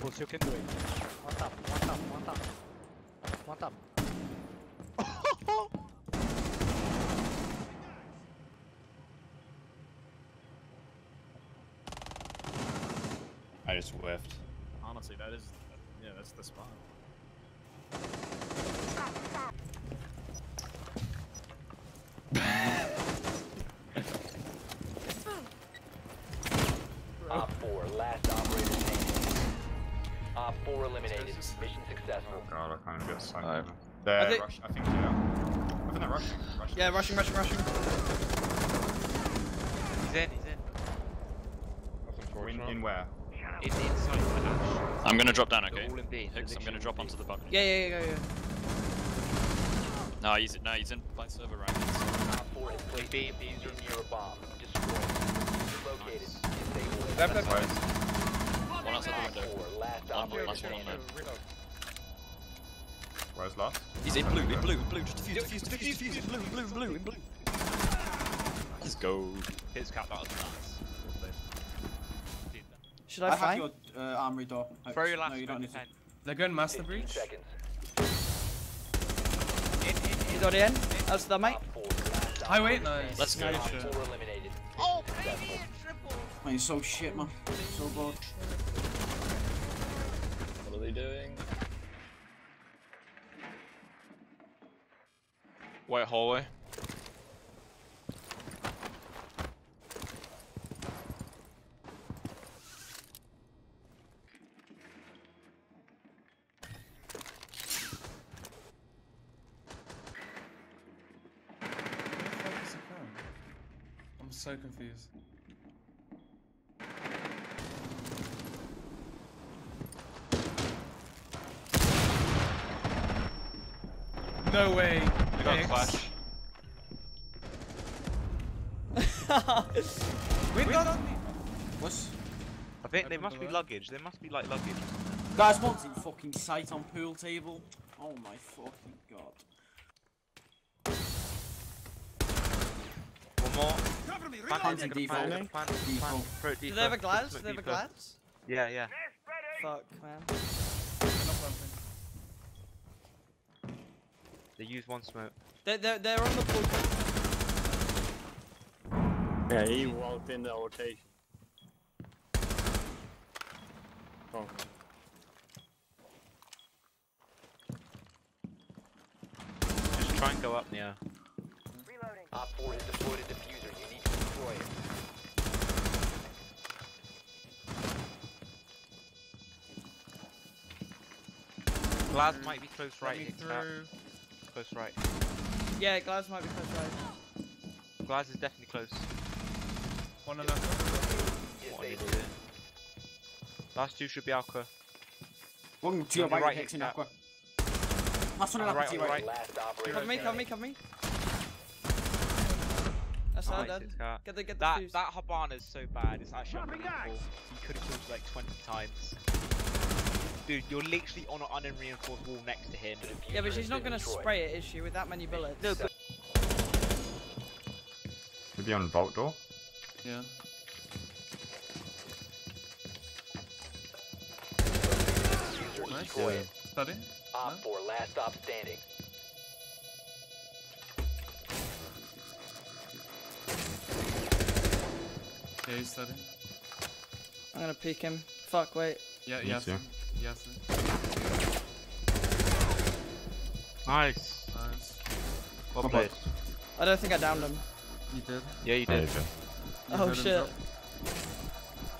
Pulse, you can do it. One tap, one tap, one tap. One tap. I just whiffed. Honestly, that is, yeah, that's the spot. Op 4, last operator standing. Op 4 eliminated. Mission successful. Oh god, I kind of get psyched. Alright. They're I think- rush. I think yeah. I think they're rushing. rushing. Yeah, rushing, rushing, rushing. He's in, he's in. In, in where? In the inside of the ash. I'm gonna drop down, okay? all in B. Hix, I'm gonna drop onto the balcony. Yeah, yeah, yeah, yeah. No, he's in. no, he's in by server right. Op 4 has placed B, a B, defuser near a bomb. Destroy it. Located. Disable it. Left, left, Right. left. One outside the window. last operator last one on there. Where's last? He's in blue, in blue, in blue. Just defuse, defuse, defuse, defuse. In blue, in blue, in blue, in blue. Let's go. Hixcap that was nuts. Should I I have find? your uh, armory door. Uh, Throw your last no, you don't need to. They're going master breach. seconds. In, in, He's already in. That's the mate. Op 4, last Highway, operator nice. Let's go. standing. Nice Op shot. 4 eliminated. Oh, Successful. baby, triple. Man, you're so shit, man. So bored. What are they doing? White hallway. Where the fuck is it from? I'm so confused. No way. We got a Hix. clash. We got What's... I think they Open must be door. luggage. They must be like luggage. Guys, one's in fucking sight on pool table. Oh my fucking god. One more. Plant Hands it, in gonna default. plant it, plant it, Default. plant it. Throw it Do deeper. they have a glass? Smoke Do they have a deeper. glass? Yeah, yeah. Fuck, man. They use one smoke. They're, they're, they're on the pool. Yeah, he walked in the rotation. Oh, Just try and go up near. Op 4 has deployed a defuser. You need to destroy it. Glass might be close right. me through. Close right. Yeah, glass might be close right. Glass is definitely close. One of them. What I need Disable to it. do. Last two should be Alka. One to your On your right, right, Hix in Hix, Aqua. Last one in On Aqua right, to your right. Last operator Cover me, cover me, cover me. That's Nice, how dead. Get the, get the That that Hibana is so bad. It's actually unbelievable. You could have killed like 20 times. Dude, you're literally on an unreinforced wall next to him. Yeah, but Defuser she's not gonna destroyed. spray it, is she, with that many bullets? No, but Maybe on vault door. Yeah. Defuser Nice. destroyed. Study. Op 4, last stop standing. Yeah, he's study. I'm gonna peek him. Fuck, wait. Yeah, Me yes. Yes. nice. Nice. Well Come played. I don't think I downed him. You did. Yeah, you did. you. You Oh shit.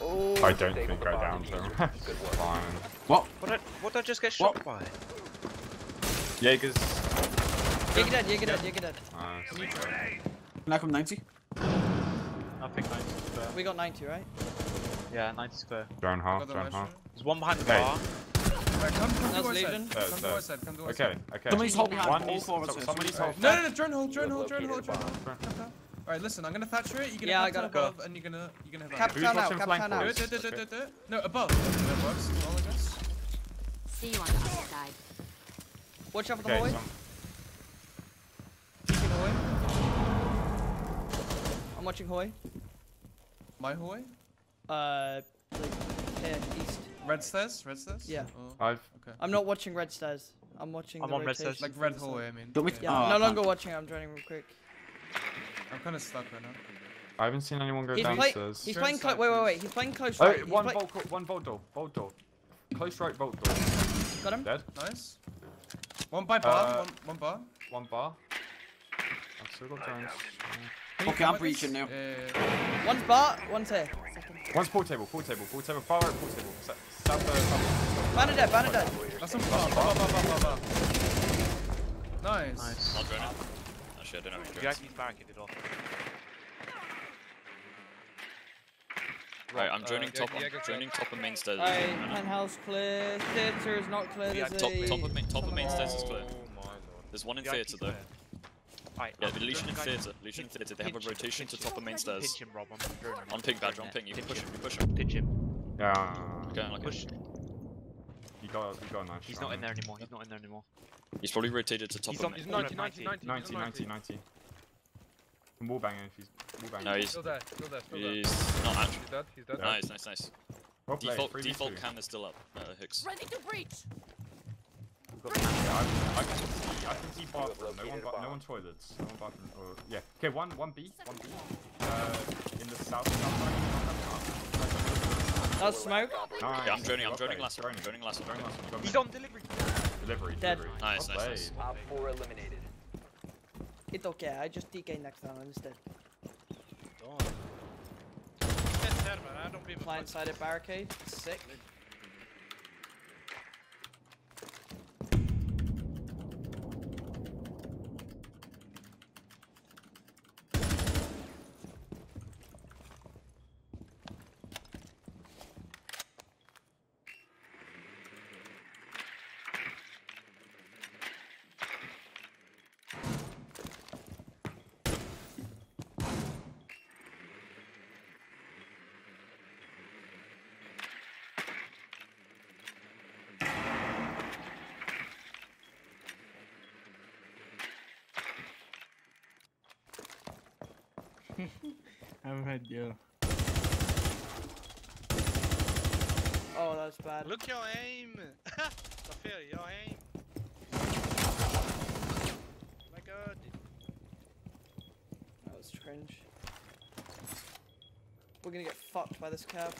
Oh. I don't think I downed him. Fine. What? What did, what did I just get shot by? Jaeger's. Jaeger dead, Jaeger dead, Jaeger dead. Nice. Can I come 90? I think 90 square. We got 90, right? Yeah, 90 square. Drone half, drone half. There's one behind the Hey. bar. Right, come, come to our side. Third, Come to our side. Come to our Okay, side. okay. Somebody's holding One needs, so- somebody's Right. hold. No, no, no, drone hold, drone hold, drone hold, drone hold. Come, come. Alright, listen, I'm gonna thatcher it, you're gonna Yeah, I captain gotta above, and you're gonna, you're gonna have Cap that. Who's town out, watching cap flank town Do out. it, do it, do it, do it, do it. No, above. That works, all I guess. See you on the other side. Watch out for the Okay, hallway. some- Peeking hallway. I'm watching hallway. My hallway. Uh, like, here, east. Red stairs? Red stairs? Yeah. Or- I've. okay. I'm not watching red stairs. I'm watching. I'm the on red stairs. Like red the hallway, I mean. Do you want me to- Yeah, Oh, I no can't. longer watching. I'm joining real quick. I'm kind of stuck right now. I haven't seen anyone go He's, play, downstairs. he's Turn playing close. Wait, wait, wait. He's playing close Oh, right. He's one play- vault, one vault door, vault door. Close right vault door. Got him. Dead. Nice. One by bar, Uh, one, one bar. One bar. I've still got drones. Okay, I'm with breaching now. Yeah, yeah, yeah. One's bar. One's here. One's pool table, pool table, pool table, far right pool table. Sa- South, uh, south. Banner dead. Banner dead. That's some bar, bar, bar, bar, bar, bar. Nice. Nice. I'll drone it. Actually, I don't know if You drones. actually barricaded off. Right, I'm Uh, droning yeah, top. yeah, I'm droning top of main stairs. Alright, and house clear. Theatre is not clear. Yeah, top, top of main, top of main stairs is clear. Oh my lord. There's one in theatre though. There. Alright, Yeah, the Legion in theatre. Legion in theatre. They have a pinch him, rotation to top him. of main stairs. Pinch him, Rob. I'm droning him. On ping badge, on Yeah, ping. You can pinch push him. him. You push him. Pinch him. Yeah. Okay, okay. Push. You got, you got a nice He's shot not in there anymore. He's not in there anymore. He's probably rotated to top He's of on. main. He's He's on 90, 90, 90, 90, 90, 90. Can wall bang him if he's wall bang. No, he's Still there, still there, still there. he's not actually. He's dead, he's dead. Nice, nice, nice. Default 3v2. default cam is still up. Uh, Hix. Ready to breach. We've got the I, I can see, I can see bathroom. No one, ba- no one toilets. No one bathroom. Or, yeah. Okay, one, one B, one B. Uh, in the south, south side. That's smoke. Nice. Yeah, I'm droning. I'm droning played, last one. I'm droning last one. Droning last one. Got He's on delivery. Delivery, Dead. delivery. Nice, Well nice, nice. played. Op 4 eliminated. It's okay. I just DK next time instead. Get there, man. I don't give a. Client sided barricade. Sick. I've had you. Oh, that's bad. Look your aim! Safir, your aim! Oh my god! That was cringe. We're gonna get fucked by this cab.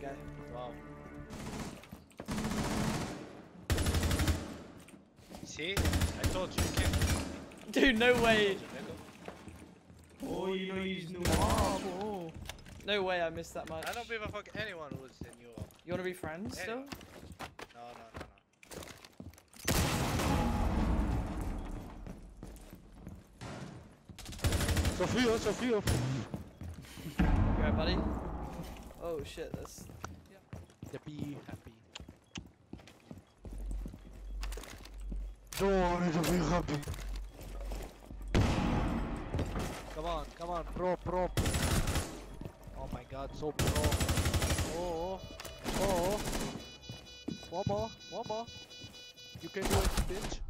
There you. Wow. See? I told you, you. Dude, no way. Oh, you know he's new mob. Oh. No way I missed that much. I don't give a fuck anyone who's in your. You wanna be friends still? Anyone. No, no, no, no. Sophia, Sophia. You alright, buddy? Oh shit, that's. Happy, happy. Don't need to be happy. Come on, come on, pro, pro. Oh my god, so pro. Oh, oh, oh. One more, one more. You can do it, bitch.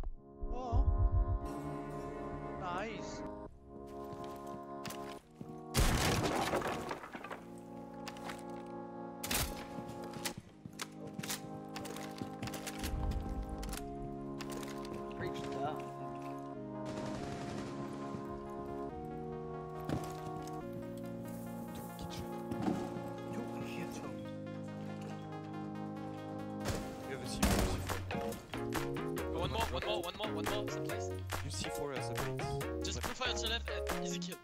One more, one more. Someplace. You C4 as a bait. Just prefire to left and easy kill.